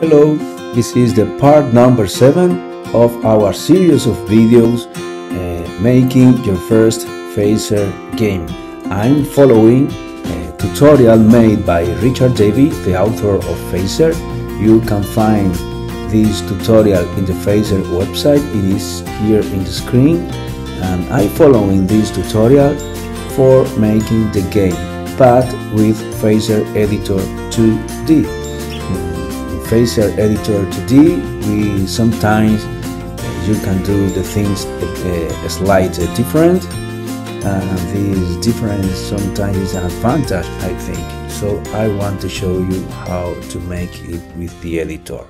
Hello, this is the part number 7 of our series of videos uh, making your first Phaser game. I'm following a tutorial made by Richard Davey, the author of Phaser. You can find this tutorial in the Phaser website, it is here in the screen and I'm following this tutorial for making the game but with Phaser Editor 2D. Phaser Editor 2D, we sometimes uh, you can do the things uh, slightly different. And this difference sometimes is an advantage I think. So I want to show you how to make it with the editor.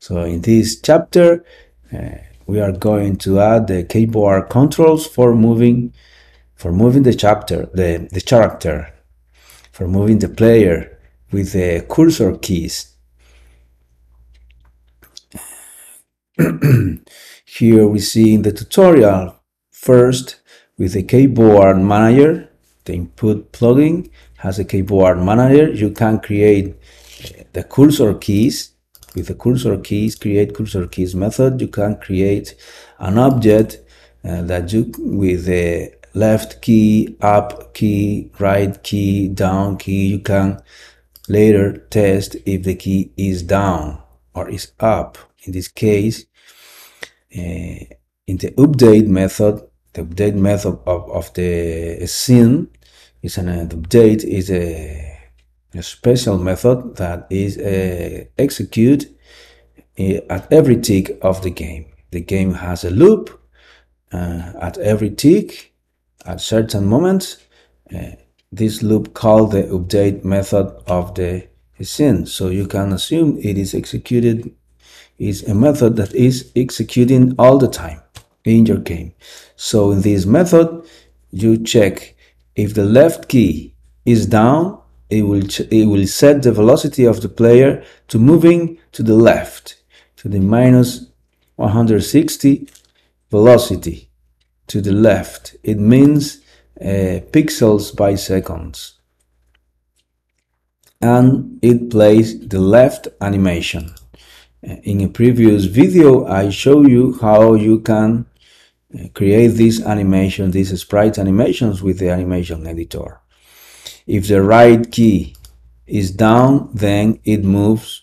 So in this chapter uh, we are going to add the keyboard controls for moving for moving the chapter the, the character for moving the player with the cursor keys Here we see in the tutorial first with the keyboard manager, the input plugin has a keyboard manager. You can create the cursor keys with the cursor keys, create cursor keys method. You can create an object uh, that you with the left key, up key, right key, down key. You can later test if the key is down or is up. In this case, in the update method, the update method of, of the scene is an uh, update is a, a, special method that is uh, executed uh, at every tick of the game. The game has a loop uh, at every tick at certain moments. Uh, this loop called the update method of the scene. So you can assume it is executed is a method that is executing all the time in your game. So in this method, you check if the left key is down, it will, it will set the velocity of the player to moving to the left, to the minus 160 velocity to the left. It means uh, pixels by seconds. And it plays the left animation. In a previous video, I show you how you can uh, create these animation, these sprite animations with the animation editor. If the right key is down, then it moves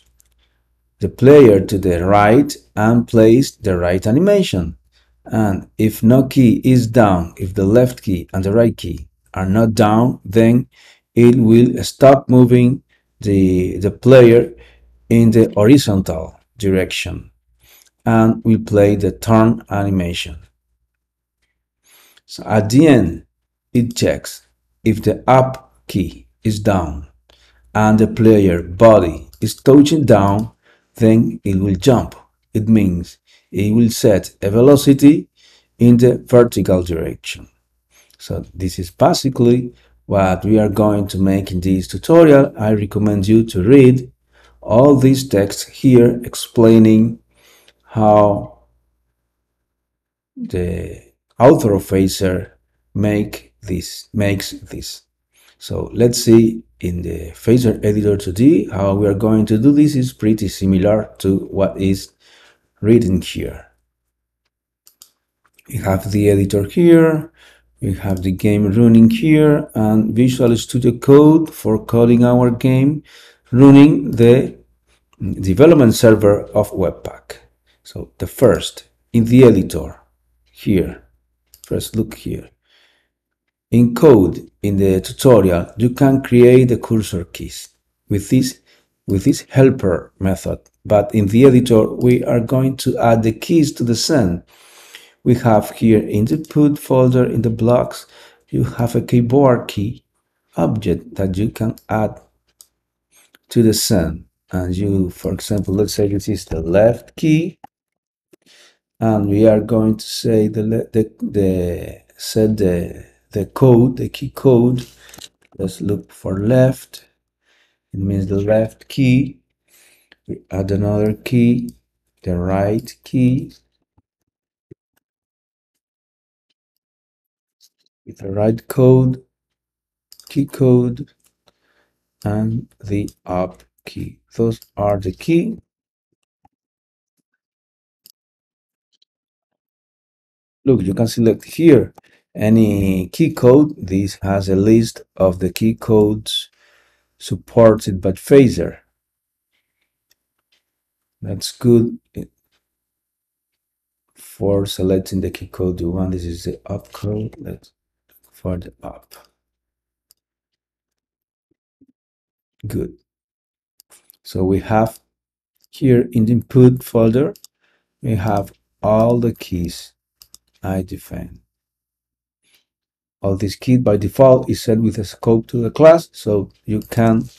the player to the right and plays the right animation. And if no key is down, if the left key and the right key are not down, then it will stop moving the, the player in the horizontal direction and we play the turn animation. So at the end, it checks if the up key is down and the player body is touching down, then it will jump. It means it will set a velocity in the vertical direction. So this is basically what we are going to make in this tutorial. I recommend you to read all these texts here explaining how the author of Phaser make this makes this. So let's see in the Phaser editor 2D how we are going to do this is pretty similar to what is written here. We have the editor here, we have the game running here and Visual Studio Code for coding our game running the development server of Webpack. So the first in the editor here, first look here. In code, in the tutorial, you can create the cursor keys with this, with this helper method. But in the editor, we are going to add the keys to the send. We have here in the put folder in the blocks, you have a keyboard key object that you can add to the scene and you for example let's say this is the left key and we are going to say the the, the set the the code the key code. Let's look for left. It means the left key. We add another key the right key. With the right code key code and the up key. Those are the key. Look, you can select here any key code. This has a list of the key codes supported by Phaser. That's good for selecting the key code you want. This is the up code. Let's for the up. Good. So we have here in the input folder, we have all the keys I define. All this key by default is set with a scope to the class, so you can,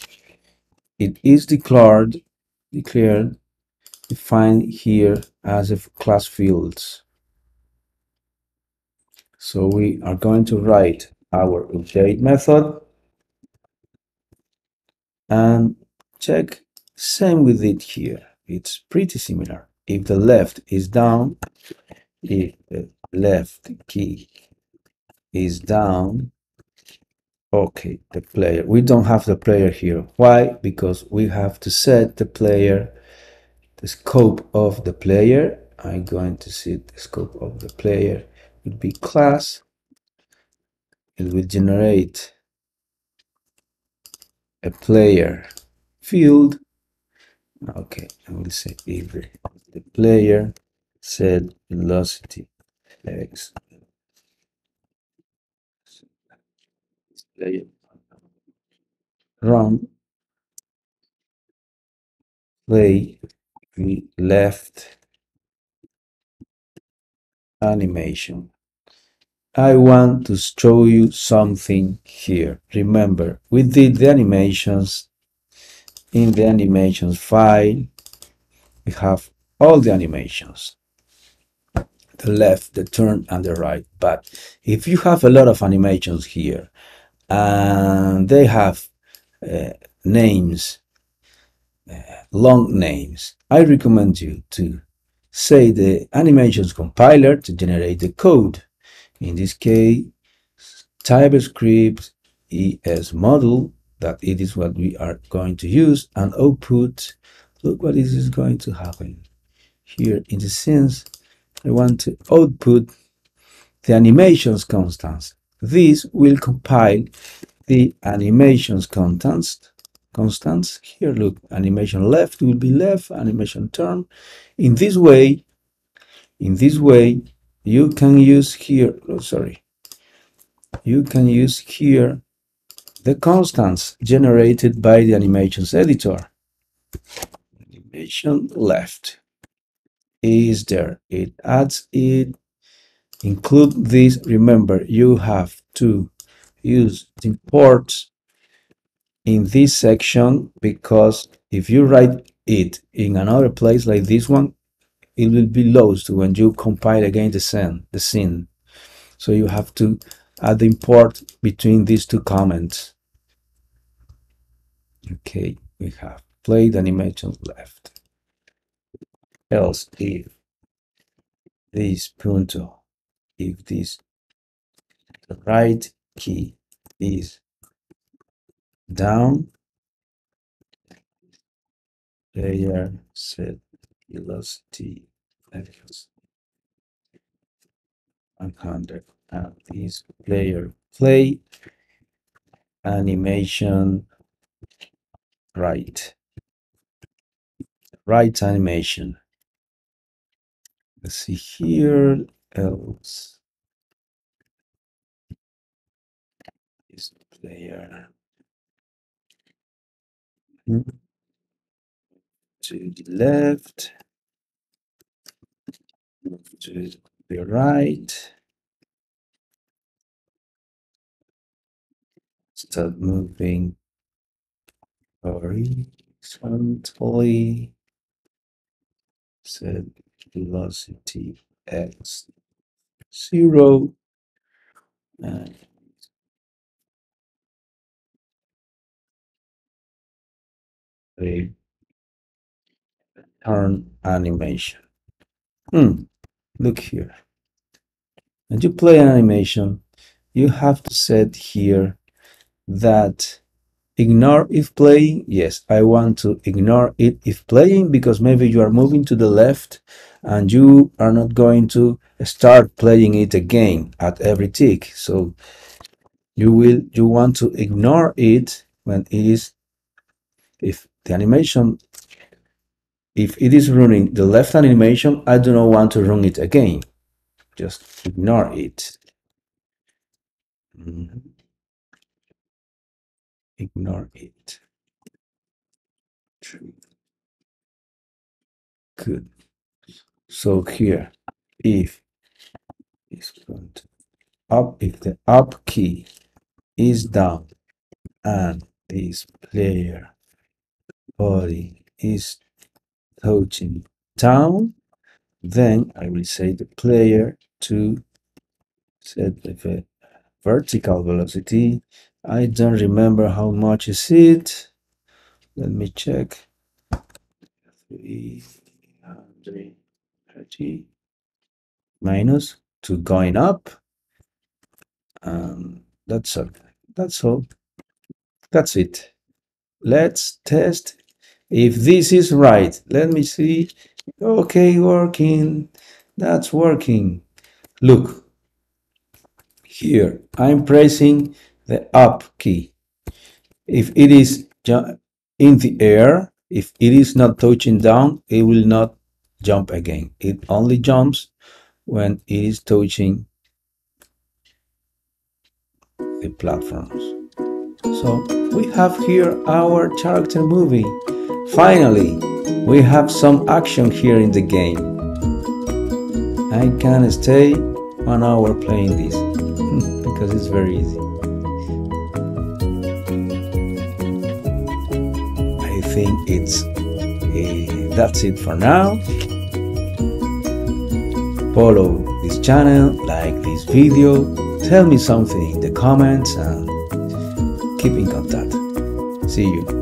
it is declared, declared, defined here as a class fields. So we are going to write our update method and check. Same with it here. It's pretty similar. If the left is down if the left key is down okay the player we don't have the player here. Why? Because we have to set the player the scope of the player. I'm going to set the scope of the player. It would be class. It will generate a player field. Okay I will say if the player set velocity x. Run. Play the left animation I want to show you something here. Remember, we did the animations in the animations file. We have all the animations, the left, the turn, and the right. But if you have a lot of animations here, and they have uh, names, uh, long names, I recommend you to say the animations compiler to generate the code in this case, TypeScript ES module, that it is what we are going to use, and output, look what is going to happen. Here in the sense, I want to output the animations constants. This will compile the animations constants. Constants here, look, animation left will be left, animation turn. In this way, in this way, you can use here oh, sorry. You can use here the constants generated by the animations editor. Animation left. Is there? It adds it include this. Remember you have to use imports in this section because if you write it in another place like this one it will be lost when you compile again the scene, the scene. So you have to add the import between these two comments. Okay, we have played animation left. Else if this punto, if this the right key is down, player set velocity 100 and this player play animation. Right. Right animation. Let's see here else. Is player. Hmm. To the left to the right. Start moving horizontally. Set velocity x zero and turn animation. Hmm look here. When you play an animation you have to set here that ignore if playing yes i want to ignore it if playing because maybe you are moving to the left and you are not going to start playing it again at every tick. So you will you want to ignore it when it is if the animation if it is running the left animation i do not want to run it again just ignore it mm -hmm ignore it. Good. So here, if is front up, if the up key is down and this player body is touching down, then I will say the player to set the vertical velocity I don't remember how much is it. Let me check. 330 minus to going up. Um, that's all. That's all. That's it. Let's test if this is right. Let me see. Okay, working. That's working. Look, here I'm pressing the up key. If it is in the air, if it is not touching down, it will not jump again. It only jumps when it is touching the platforms. So we have here our character movie. Finally, we have some action here in the game. I can stay one hour playing this because it's very easy. I think it's uh, that's it for now. Follow this channel, like this video, tell me something in the comments and keep in contact. See you.